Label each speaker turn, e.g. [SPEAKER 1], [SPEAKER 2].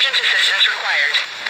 [SPEAKER 1] Urgent assistance required.